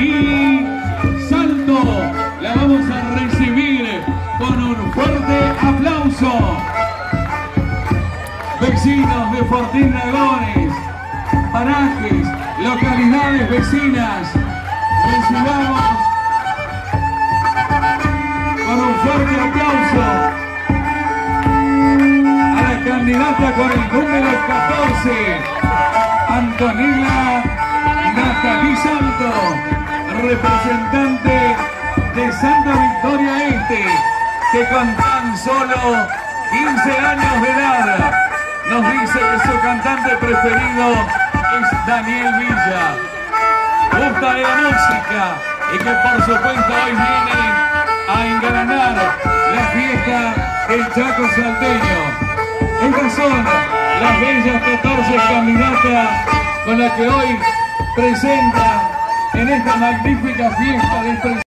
y Salto. La vamos a recibir con un fuerte aplauso. Vecinos de Fortín Dragones, parajes, localidades vecinas, recibamos con un fuerte aplauso a la candidata con el número 14, Antonella Natalí Santo, representante de Santa Victoria Este, que con tan solo 15 años de edad nos dice que su cantante preferido es Daniel Villa. Gusta de la música y que por supuesto hoy viene a engranar la fiesta del Chaco Salteño. Estas son las bellas 14 candidatas con las que hoy presenta en esta magnífica fiesta del